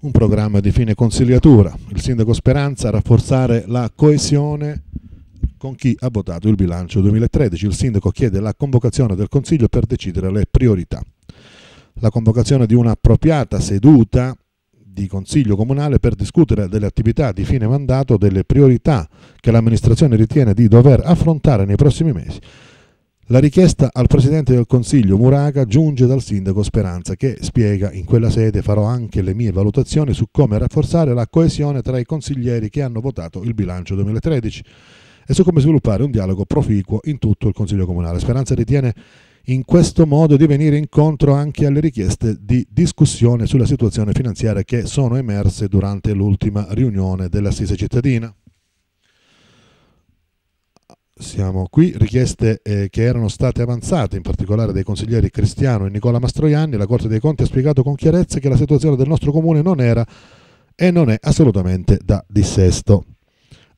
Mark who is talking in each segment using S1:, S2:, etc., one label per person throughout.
S1: un programma di fine consigliatura. Il sindaco Speranza a rafforzare la coesione con chi ha votato il bilancio 2013. Il sindaco chiede la convocazione del Consiglio per decidere le priorità. La convocazione di un'appropriata seduta di Consiglio Comunale per discutere delle attività di fine mandato, delle priorità che l'amministrazione ritiene di dover affrontare nei prossimi mesi. La richiesta al Presidente del Consiglio Muraga giunge dal Sindaco Speranza che spiega in quella sede farò anche le mie valutazioni su come rafforzare la coesione tra i consiglieri che hanno votato il bilancio 2013 e su come sviluppare un dialogo proficuo in tutto il Consiglio Comunale. Speranza ritiene in questo modo di venire incontro anche alle richieste di discussione sulla situazione finanziaria che sono emerse durante l'ultima riunione dell'assise cittadina siamo qui, richieste eh, che erano state avanzate in particolare dai consiglieri Cristiano e Nicola Mastroianni, la Corte dei Conti ha spiegato con chiarezza che la situazione del nostro comune non era e non è assolutamente da dissesto.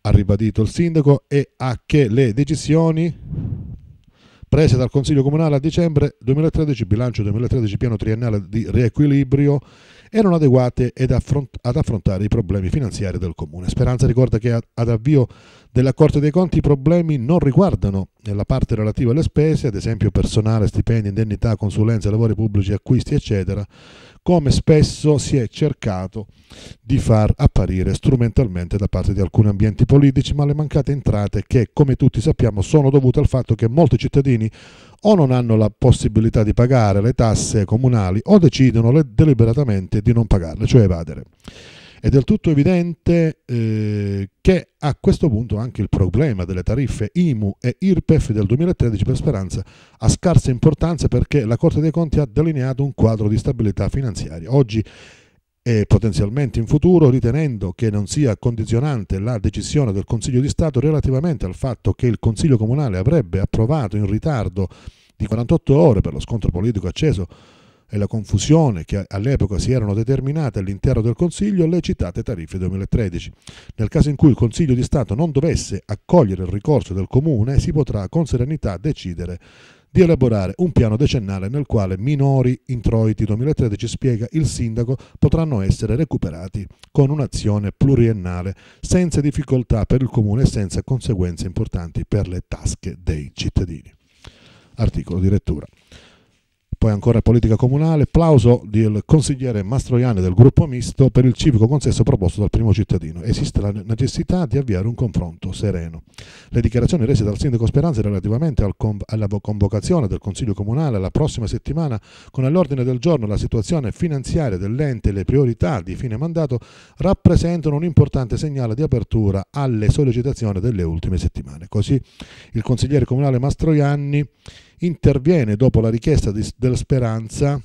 S1: Ha ribadito il sindaco e a che le decisioni prese dal Consiglio Comunale a dicembre 2013, bilancio 2013 piano triennale di riequilibrio, erano adeguate affront- ad affrontare i problemi finanziari del Comune. Speranza ricorda che ad avvio della Corte dei Conti i problemi non riguardano la parte relativa alle spese, ad esempio personale, stipendi, indennità, consulenze, lavori pubblici, acquisti, eccetera, come spesso si è cercato di far apparire strumentalmente da parte di alcuni ambienti politici, ma le mancate entrate che, come tutti sappiamo, sono dovute al fatto che molti cittadini o non hanno la possibilità di pagare le tasse comunali o decidono deliberatamente di non pagarle, cioè evadere. È del tutto evidente eh, che a questo punto anche il problema delle tariffe IMU e IRPEF del 2013 per Speranza ha scarsa importanza perché la Corte dei Conti ha delineato un quadro di stabilità finanziaria. Oggi e potenzialmente in futuro, ritenendo che non sia condizionante la decisione del Consiglio di Stato relativamente al fatto che il Consiglio Comunale avrebbe approvato in ritardo di 48 ore per lo scontro politico acceso e la confusione che all'epoca si erano determinate all'interno del Consiglio le citate tariffe 2013. Nel caso in cui il Consiglio di Stato non dovesse accogliere il ricorso del Comune, si potrà con serenità decidere di elaborare un piano decennale nel quale minori introiti 2013 spiega il sindaco potranno essere recuperati con un'azione pluriennale senza difficoltà per il comune e senza conseguenze importanti per le tasche dei cittadini. Articolo di lettura poi ancora politica comunale, plauso del consigliere Mastroianni del gruppo misto per il civico consesso proposto dal primo cittadino. Esiste la necessità di avviare un confronto sereno. Le dichiarazioni rese dal sindaco Speranza relativamente al alla convocazione del Consiglio Comunale la prossima settimana con all'ordine del giorno la situazione finanziaria dell'ente e le priorità di fine mandato rappresentano un importante segnale di apertura alle sollecitazioni delle ultime settimane. Così il consigliere comunale Mastroianni interviene dopo la richiesta di, della Speranza,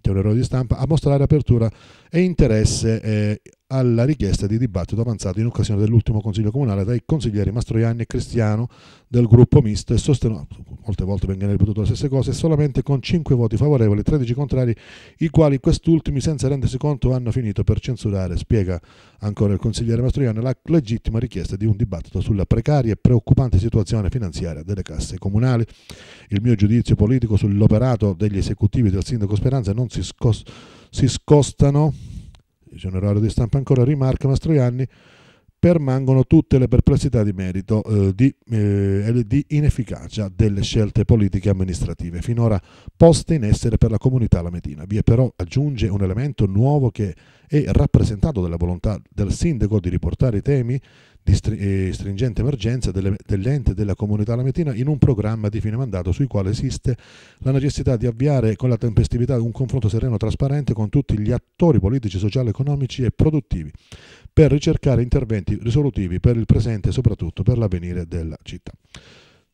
S1: che è un errore di stampa, a mostrare apertura e interesse eh, alla richiesta di dibattito avanzato in occasione dell'ultimo Consiglio Comunale dai consiglieri Mastroianni e Cristiano del gruppo misto e sostenuto, molte volte vengono ripetuto le stesse cose, solamente con 5 voti favorevoli e 13 contrari, i quali quest'ultimi senza rendersi conto hanno finito per censurare, spiega ancora il consigliere Mastroianni, la legittima richiesta di un dibattito sulla precaria e preoccupante situazione finanziaria delle casse comunali. Il mio giudizio politico sull'operato degli esecutivi del sindaco Speranza non si, scos- si scostano generale di stampa ancora rimarca Mastroianni, permangono tutte le perplessità di merito eh, di, eh, di, inefficacia delle scelte politiche amministrative finora poste in essere per la comunità lametina. Vi è però aggiunge un elemento nuovo che è rappresentato dalla volontà del sindaco di riportare i temi di eh, stringente emergenza dell'ente della comunità lametina in un programma di fine mandato sui quali esiste la necessità di avviare con la tempestività un confronto sereno e trasparente con tutti gli attori politici, sociali, economici e produttivi per ricercare interventi risolutivi per il presente e soprattutto per l'avvenire della città.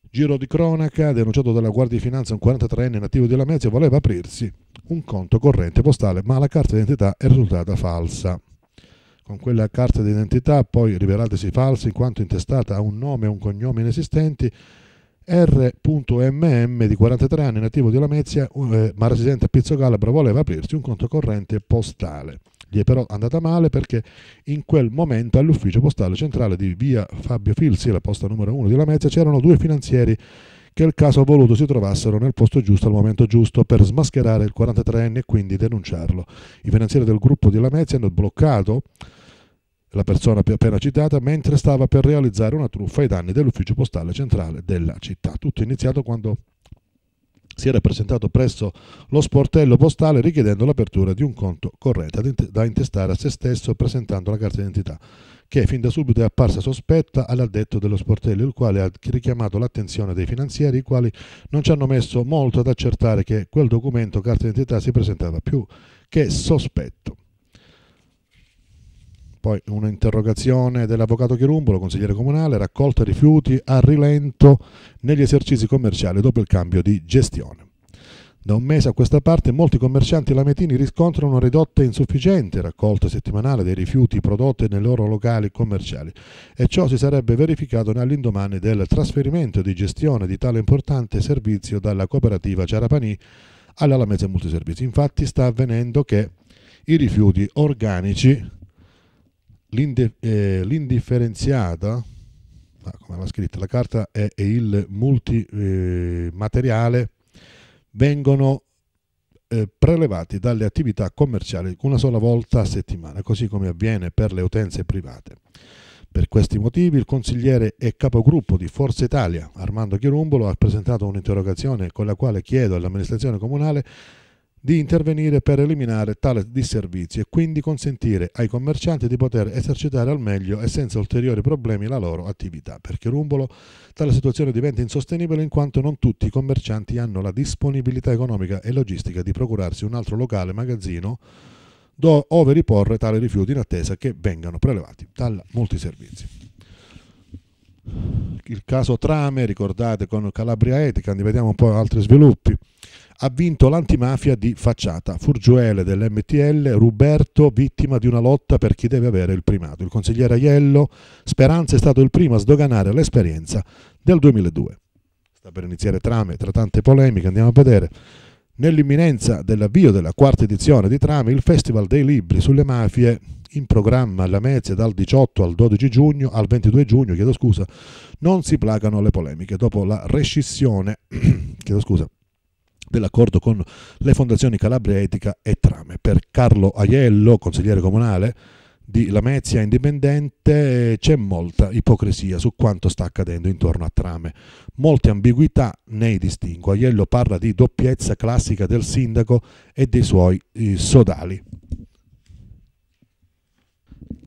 S1: Giro di cronaca, denunciato dalla Guardia di Finanza un 43enne nativo di Lamezia, voleva aprirsi un conto corrente postale, ma la carta d'identità è risultata falsa con quella carta d'identità poi rivelatesi falsa in quanto intestata a un nome e un cognome inesistenti, R.MM di 43 anni, nativo di Lamezia, eh, ma residente a Pizzo Calabro, voleva aprirsi un conto corrente postale. Gli è però andata male perché in quel momento all'ufficio postale centrale di via Fabio Filzi, la posta numero 1 di Lamezia, c'erano due finanzieri che il caso ha voluto si trovassero nel posto giusto al momento giusto per smascherare il 43enne e quindi denunciarlo. I finanzieri del gruppo di Lamezia hanno bloccato la persona appena citata mentre stava per realizzare una truffa ai danni dell'ufficio postale centrale della città. Tutto iniziato quando si era presentato presso lo sportello postale richiedendo l'apertura di un conto corrente da intestare a se stesso presentando la carta d'identità che fin da subito è apparsa sospetta all'addetto dello sportello, il quale ha richiamato l'attenzione dei finanzieri, i quali non ci hanno messo molto ad accertare che quel documento, carta d'identità, si presentava più che sospetto. Poi un'interrogazione dell'avvocato Chirumbolo, consigliere comunale, raccolta rifiuti a rilento negli esercizi commerciali dopo il cambio di gestione. Da un mese a questa parte molti commercianti lametini riscontrano una ridotta e insufficiente raccolta settimanale dei rifiuti prodotti nei loro locali commerciali e ciò si sarebbe verificato all'indomani del trasferimento di gestione di tale importante servizio dalla cooperativa Ciarapani alla Lamezia Multiservizi. Infatti sta avvenendo che i rifiuti organici, l'indifferenziata, ah, come va scritta la carta, e il multimateriale vengono eh, prelevati dalle attività commerciali una sola volta a settimana, così come avviene per le utenze private. Per questi motivi il consigliere e capogruppo di Forza Italia, Armando Chirumbolo, ha presentato un'interrogazione con la quale chiedo all'amministrazione comunale di intervenire per eliminare tale disservizio e quindi consentire ai commercianti di poter esercitare al meglio e senza ulteriori problemi la loro attività. Perché Rumbolo tale situazione diventa insostenibile in quanto non tutti i commercianti hanno la disponibilità economica e logistica di procurarsi un altro locale magazzino dove riporre tali rifiuti in attesa che vengano prelevati dal multiservizi. Il caso Trame, ricordate con Calabria Etica, vediamo un po' altri sviluppi ha vinto l'antimafia di facciata, Furgiuele dell'MTL, Ruberto vittima di una lotta per chi deve avere il primato. Il consigliere Aiello, Speranza è stato il primo a sdoganare l'esperienza del 2002. Sta per iniziare trame tra tante polemiche, andiamo a vedere. Nell'imminenza dell'avvio della quarta edizione di Trame, il Festival dei Libri sulle Mafie, in programma alla Mezia dal 18 al 12 giugno, al 22 giugno, chiedo scusa, non si placano le polemiche. Dopo la rescissione, chiedo scusa, dell'accordo con le fondazioni Calabria Etica e Trame. Per Carlo Aiello, consigliere comunale di Lamezia Indipendente, c'è molta ipocrisia su quanto sta accadendo intorno a Trame, molte ambiguità nei distinguo. Aiello parla di doppiezza classica del sindaco e dei suoi eh, sodali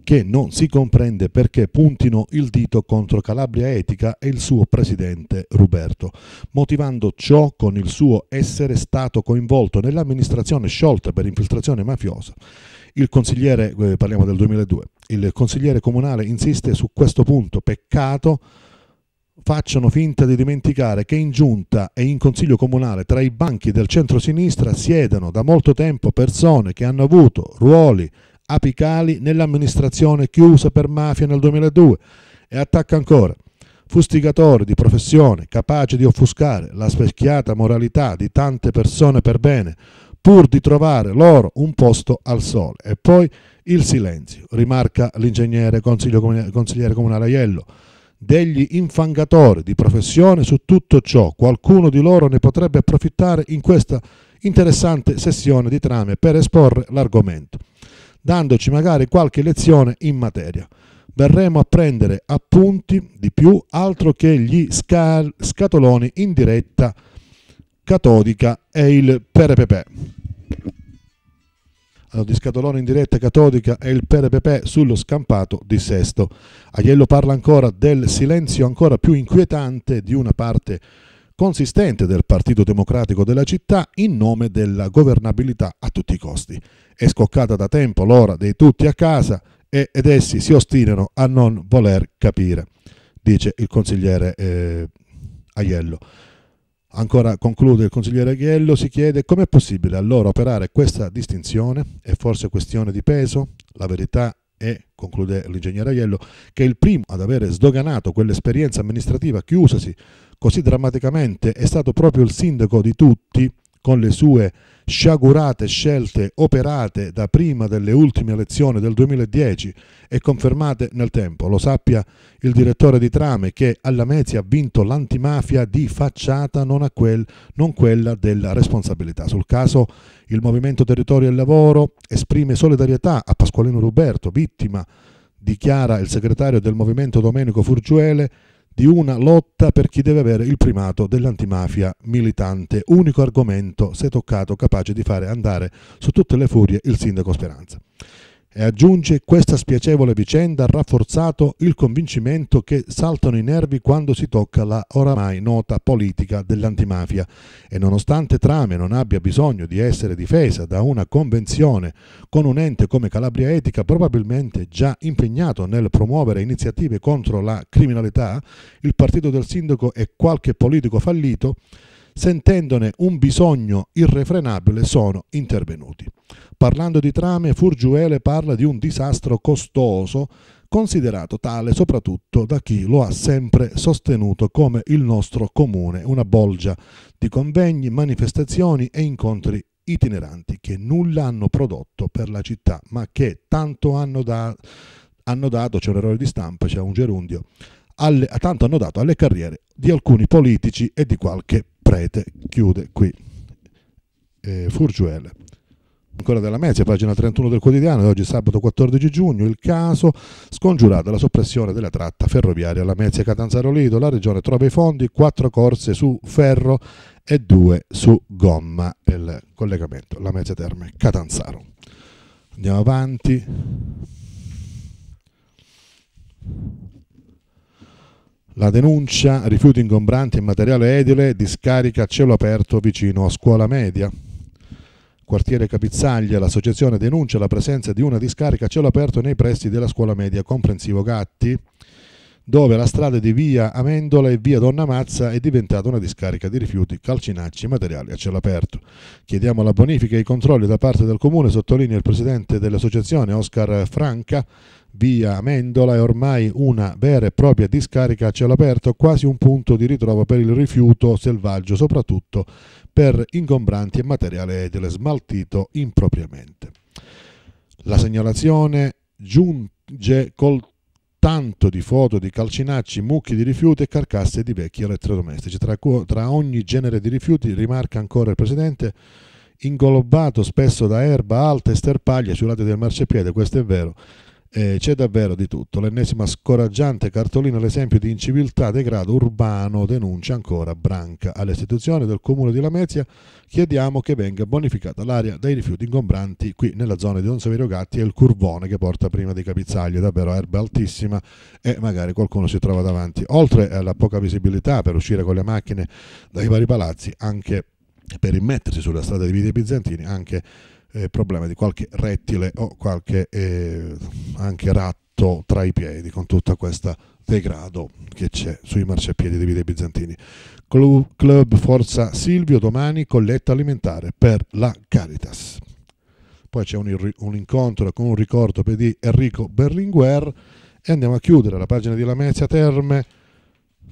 S1: che non si comprende perché puntino il dito contro Calabria Etica e il suo presidente Ruberto, motivando ciò con il suo essere stato coinvolto nell'amministrazione sciolta per infiltrazione mafiosa. Il consigliere, eh, parliamo del 2002, il consigliere comunale insiste su questo punto, peccato facciano finta di dimenticare che in giunta e in consiglio comunale tra i banchi del centro-sinistra siedono da molto tempo persone che hanno avuto ruoli apicali nell'amministrazione chiusa per mafia nel 2002 e attacca ancora. Fustigatore di professione capace di offuscare la specchiata moralità di tante persone per bene pur di trovare loro un posto al sole e poi il silenzio rimarca l'ingegnere consigliere comunale Aiello. Degli infangatori di professione su tutto ciò qualcuno di loro ne potrebbe approfittare in questa interessante sessione di trame per esporre l'argomento dandoci magari qualche lezione in materia. Verremo a prendere appunti di più altro che gli scal- scatoloni in diretta catodica e il perepepe. Allora, di scatolone in diretta catodica e il perepepe sullo scampato di Sesto. Aiello parla ancora del silenzio ancora più inquietante di una parte consistente del Partito Democratico della città in nome della governabilità a tutti i costi. È scoccata da tempo l'ora dei tutti a casa ed essi si ostinano a non voler capire, dice il consigliere eh, Aiello. Ancora conclude il consigliere Aiello, si chiede come è possibile allora operare questa distinzione, è forse questione di peso? La verità è, conclude l'ingegnere Aiello, che il primo ad avere sdoganato quell'esperienza amministrativa chiusasi così drammaticamente è stato proprio il sindaco di tutti con le sue sciagurate scelte operate da prima delle ultime elezioni del 2010 e confermate nel tempo. Lo sappia il direttore di Trame che alla Mezia ha vinto l'antimafia di facciata, non, quel, non quella della responsabilità. Sul caso il Movimento Territorio e Lavoro esprime solidarietà a Pasqualino Ruberto, vittima, dichiara il segretario del Movimento Domenico Furgiuele, di una lotta per chi deve avere il primato dell'antimafia militante, unico argomento, se toccato, capace di fare andare su tutte le furie il sindaco Speranza. E aggiunge questa spiacevole vicenda ha rafforzato il convincimento che saltano i nervi quando si tocca la oramai nota politica dell'antimafia. E nonostante Trame non abbia bisogno di essere difesa da una convenzione con un ente come Calabria Etica probabilmente già impegnato nel promuovere iniziative contro la criminalità, il partito del sindaco e qualche politico fallito sentendone un bisogno irrefrenabile sono intervenuti. Parlando di trame, Furgiuele parla di un disastro costoso, considerato tale soprattutto da chi lo ha sempre sostenuto come il nostro comune, una bolgia di convegni, manifestazioni e incontri itineranti che nulla hanno prodotto per la città, ma che tanto hanno, da, hanno dato, c'è un errore di stampa, c'è un gerundio, alle, tanto hanno dato alle carriere di alcuni politici e di qualche prete. Chiude qui eh, Furgiuele ancora della Mezia, pagina 31 del quotidiano, oggi sabato 14 giugno, il caso scongiurata la soppressione della tratta ferroviaria alla Mezia Catanzaro Lido, la regione trova i fondi, quattro corse su ferro e due su gomma, il collegamento la Mezia Terme Catanzaro. Andiamo avanti. La denuncia, rifiuti ingombranti e materiale edile, discarica a cielo aperto vicino a scuola media. Quartiere Capizzaglia, l'associazione denuncia la presenza di una discarica a cielo aperto nei pressi della scuola media comprensivo Gatti, dove la strada di via Amendola e via Donna Mazza è diventata una discarica di rifiuti, calcinacci e materiali a cielo aperto. Chiediamo la bonifica e i controlli da parte del comune, sottolinea il presidente dell'associazione Oscar Franca. Via Amendola è ormai una vera e propria discarica a cielo aperto, quasi un punto di ritrovo per il rifiuto selvaggio, soprattutto per ingombranti e materiale edile smaltito impropriamente. La segnalazione giunge col tanto di foto di calcinacci, mucchi di rifiuti e carcasse di vecchi elettrodomestici. Tra, tra ogni genere di rifiuti, rimarca ancora il Presidente, inglobato spesso da erba alta e sterpaglia sui lati del marciapiede, questo è vero, eh, c'è davvero di tutto. L'ennesima scoraggiante cartolina, l'esempio di inciviltà, degrado urbano, denuncia ancora Branca. Alle istituzioni del comune di Lamezia chiediamo che venga bonificata l'area dai rifiuti ingombranti qui nella zona di Don Saverio Gatti e il curvone che porta prima di Capizzaglia, davvero erba altissima e magari qualcuno si trova davanti. Oltre alla poca visibilità per uscire con le macchine dai vari palazzi, anche per immettersi sulla strada di Via Bizantini, anche eh, problema di qualche rettile o qualche eh, anche ratto tra i piedi con tutta questa degrado che c'è sui marciapiedi dei Vide Bizantini. Club, Club Forza Silvio domani colletta alimentare per la Caritas. Poi c'è un, un incontro con un ricordo di Enrico Berlinguer e andiamo a chiudere la pagina di Lamezia Terme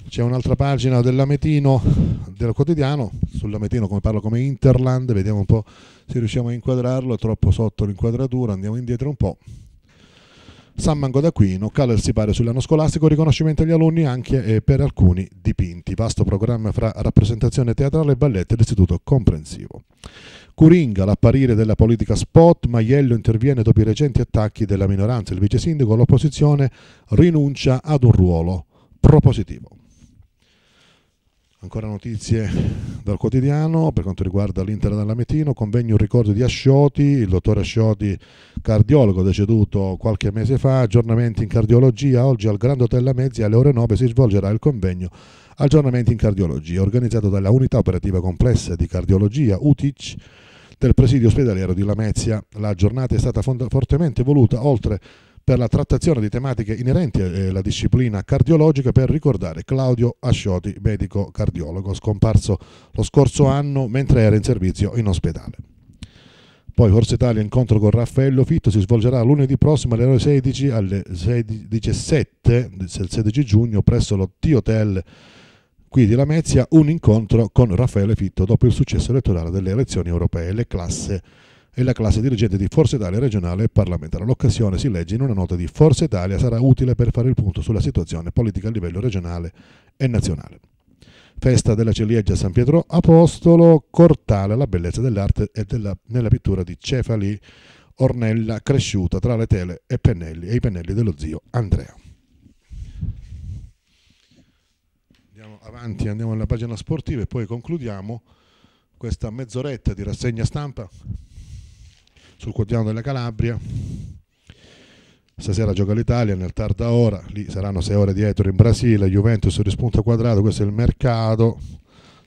S1: c'è un'altra pagina dell'Ametino del quotidiano sull'Ametino come parlo come Interland vediamo un po' se riusciamo a inquadrarlo è troppo sotto l'inquadratura andiamo indietro un po' San Mango d'Aquino cala il sipare sull'anno scolastico riconoscimento agli alunni anche per alcuni dipinti. Vasto programma fra rappresentazione teatrale e balletto dell'istituto comprensivo. Curinga, l'apparire della politica spot, Maiello interviene dopo i recenti attacchi della minoranza, il vice sindaco, l'opposizione rinuncia ad un ruolo propositivo. Ancora notizie dal quotidiano per quanto riguarda l'Inter dell'Ametino, convegno un ricordo di Ascioti, il dottore Ascioti, cardiologo deceduto qualche mese fa, aggiornamenti in cardiologia, oggi al Grand Hotel La alle ore 9 si svolgerà il convegno aggiornamenti in cardiologia, organizzato dalla Unità Operativa Complessa di Cardiologia, UTIC, del presidio ospedaliero di Lamezia. La giornata è stata fortemente voluta, oltre per la trattazione di tematiche inerenti alla disciplina cardiologica per ricordare Claudio Ascioti, medico cardiologo, scomparso lo scorso anno mentre era in servizio in ospedale. Poi Forza Italia incontro con Raffaello Fitto si svolgerà lunedì prossimo alle ore 16 alle 17 del 16 giugno presso lo T-Hotel qui di Lamezia un incontro con Raffaele Fitto dopo il successo elettorale delle elezioni europee le classe e la classe dirigente di Forza Italia regionale e parlamentare. L'occasione, si legge in una nota di Forza Italia, sarà utile per fare il punto sulla situazione politica a livello regionale e nazionale. Festa della ciliegia San Pietro Apostolo, cortale alla bellezza dell'arte e della, nella pittura di Cefali Ornella cresciuta tra le tele e, pennelli, e i pennelli dello zio Andrea. Andiamo avanti, andiamo alla pagina sportiva e poi concludiamo questa mezz'oretta di rassegna stampa sul quotidiano della Calabria. Stasera gioca l'Italia nel tarda ora, lì saranno sei ore dietro in Brasile, Juventus rispunta quadrato, questo è il mercato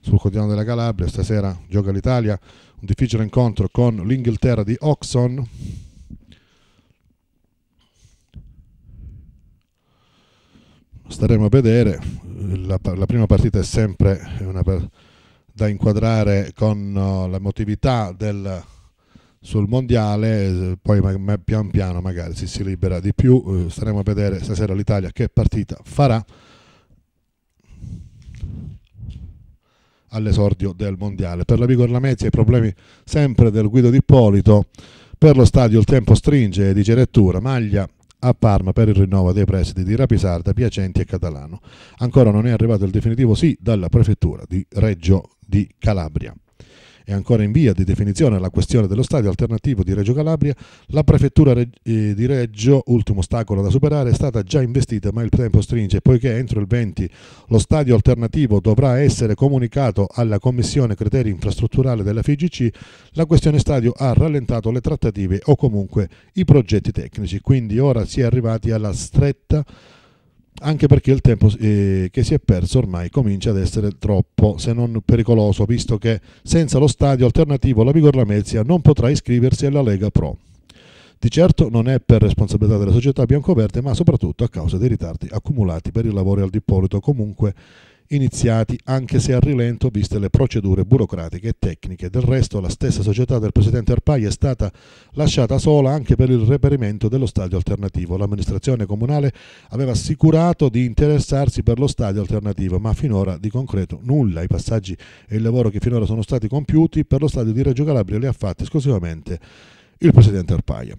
S1: sul quotidiano della Calabria, stasera gioca l'Italia, un difficile incontro con l'Inghilterra di Oxon. Staremo a vedere, la, la prima partita è sempre una, da inquadrare con uh, l'emotività del sul mondiale, eh, poi pian piano magari si, si libera di più, eh, staremo a vedere stasera l'Italia che partita farà all'esordio del mondiale. Per la Vigor Lamezia i problemi sempre del Guido D'Ippolito, per lo stadio il tempo stringe dice lettura, maglia a Parma per il rinnovo dei prestiti di Rapisarda, Piacenti e Catalano. Ancora non è arrivato il definitivo sì dalla prefettura di Reggio di Calabria. È ancora in via di definizione la questione dello stadio alternativo di Reggio Calabria. La prefettura eh, di Reggio, ultimo ostacolo da superare, è stata già investita, ma il tempo stringe, poiché entro il 20 lo stadio alternativo dovrà essere comunicato alla Commissione Criteri Infrastrutturale della FIGC, la questione stadio ha rallentato le trattative o comunque i progetti tecnici. Quindi ora si è arrivati alla stretta anche perché il tempo eh, che si è perso ormai comincia ad essere troppo, se non pericoloso, visto che senza lo stadio alternativo la Vigor Lamezia non potrà iscriversi alla Lega Pro. Di certo non è per responsabilità delle società biancoverte, ma soprattutto a causa dei ritardi accumulati per i lavori al Dippolito. Comunque iniziati anche se a rilento viste le procedure burocratiche e tecniche. Del resto la stessa società del presidente Arpai è stata lasciata sola anche per il reperimento dello stadio alternativo. L'amministrazione comunale aveva assicurato di interessarsi per lo stadio alternativo, ma finora di concreto nulla. I passaggi e il lavoro che finora sono stati compiuti per lo stadio di Reggio Calabria li ha fatti esclusivamente il presidente Arpaia.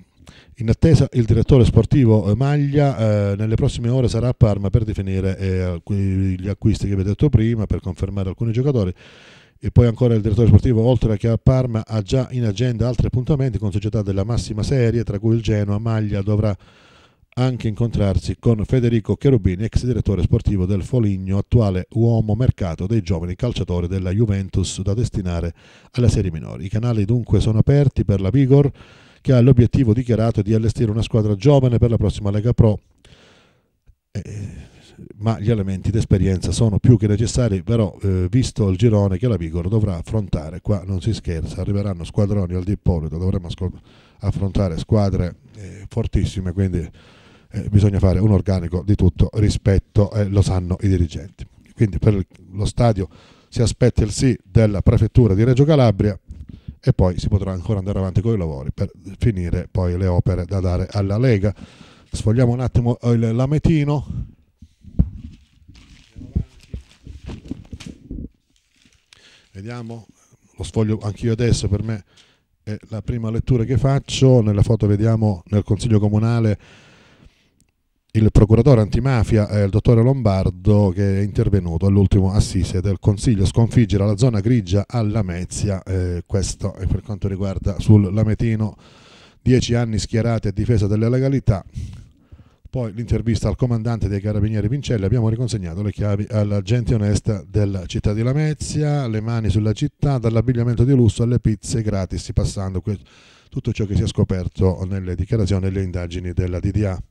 S1: In attesa il direttore sportivo eh, Maglia eh, nelle prossime ore sarà a Parma per definire eh, gli acquisti che vi ho detto prima, per confermare alcuni giocatori. E poi ancora il direttore sportivo oltre che a Parma ha già in agenda altri appuntamenti con società della massima serie tra cui il Genoa. Maglia dovrà anche incontrarsi con Federico Cherubini, ex direttore sportivo del Foligno, attuale uomo mercato dei giovani calciatori della Juventus da destinare alle serie minori. I canali dunque sono aperti per la Vigor che ha l'obiettivo dichiarato di allestire una squadra giovane per la prossima Lega Pro. Eh, ma gli elementi d'esperienza sono più che necessari, però eh, visto il girone che la Vigor dovrà affrontare, qua non si scherza, arriveranno squadroni al Dippolito, dovremo affrontare squadre eh, fortissime, quindi eh, bisogna fare un organico di tutto rispetto e lo sanno i dirigenti. Quindi per lo stadio si aspetta il sì della prefettura di Reggio Calabria e poi si potrà ancora andare avanti con i lavori per finire poi le opere da dare alla Lega. Sfogliamo un attimo il lametino. Vediamo, lo sfoglio anch'io adesso, per me è la prima lettura che faccio. Nella foto vediamo nel Consiglio Comunale il procuratore antimafia, eh, il dottore Lombardo, che è intervenuto all'ultimo assise del Consiglio, sconfiggere la zona grigia a Lamezia. Eh, questo è per quanto riguarda sul Lametino, dieci anni schierati a difesa della legalità. Poi l'intervista al comandante dei carabinieri Vincelli, abbiamo riconsegnato le chiavi alla gente onesta della città di Lamezia, le mani sulla città, dall'abbigliamento di lusso alle pizze gratis, passando tutto ciò che si è scoperto nelle dichiarazioni e le indagini della DDA.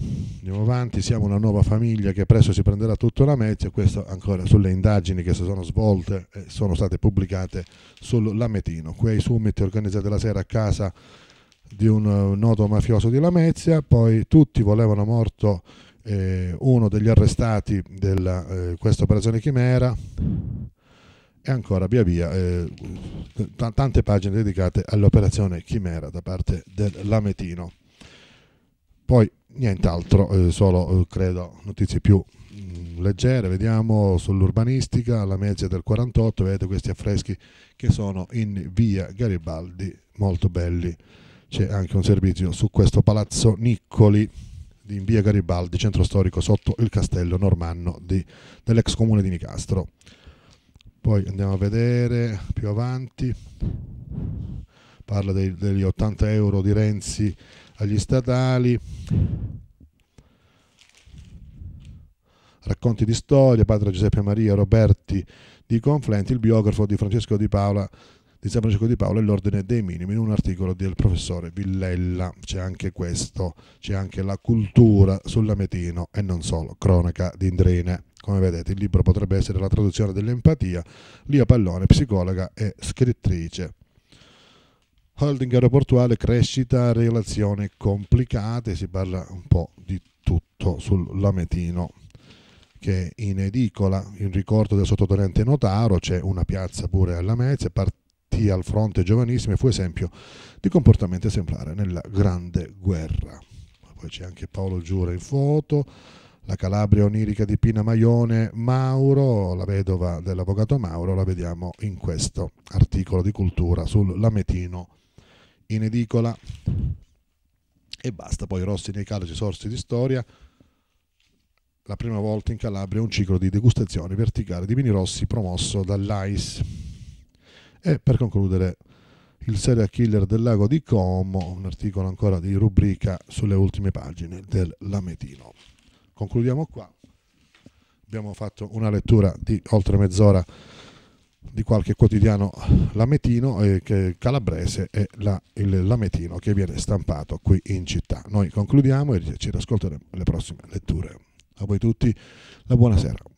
S1: Andiamo avanti, siamo una nuova famiglia che presto si prenderà tutto la mezza, questo ancora sulle indagini che si sono svolte e sono state pubblicate sul Lametino, quei summit organizzati la sera a casa di un eh, noto mafioso di Lamezia, poi tutti volevano morto eh, uno degli arrestati di eh, questa operazione Chimera e ancora via via eh, tante pagine dedicate all'operazione Chimera da parte del Lametino. Poi nient'altro, eh, solo eh, credo notizie più mh, mm, leggere, vediamo sull'urbanistica, la Mezia del 48, vedete questi affreschi che sono in via Garibaldi, molto belli. C'è anche un servizio su questo palazzo Niccoli in via Garibaldi, centro storico sotto il castello normanno dell'ex comune di Nicastro. Poi andiamo a vedere più avanti, parla dei, degli 80 euro di Renzi agli statali. Racconti di storia, padre Giuseppe Maria Roberti di Conflenti, il biografo di Francesco di Paola di San Francesco di Paola e l'ordine dei minimi in un articolo del professore Villella. C'è anche questo c'è anche la cultura sull'ametino e non solo cronaca di Indrine come vedete il libro potrebbe essere la traduzione dell'empatia. Lia Pallone psicologa e scrittrice holding aeroportuale crescita relazioni complicate si parla un po' di tutto sull'ametino che è in edicola in ricordo del sottotenente Notaro, c'è una piazza pure alla Mezza, partì al fronte giovanissimo e fu esempio di comportamento esemplare nella Grande Guerra. Poi c'è anche Paolo Giura in foto, la Calabria onirica di Pina Maione Mauro, la vedova dell'avvocato Mauro, la vediamo in questo articolo di cultura sul Lametino in edicola. E basta, poi Rossi nei calici sorsi di storia, la prima volta in Calabria un ciclo di degustazioni verticali di vini rossi promosso dall'AIS. E per concludere, il serial killer del lago di Como, un articolo ancora di rubrica sulle ultime pagine del Lametino. Concludiamo qua. Abbiamo fatto una lettura di oltre mezz'ora di qualche quotidiano lametino eh, calabrese e la, il lametino che viene stampato qui in città. Noi concludiamo e ci ascolteremo le prossime letture. A voi tutti la buonasera.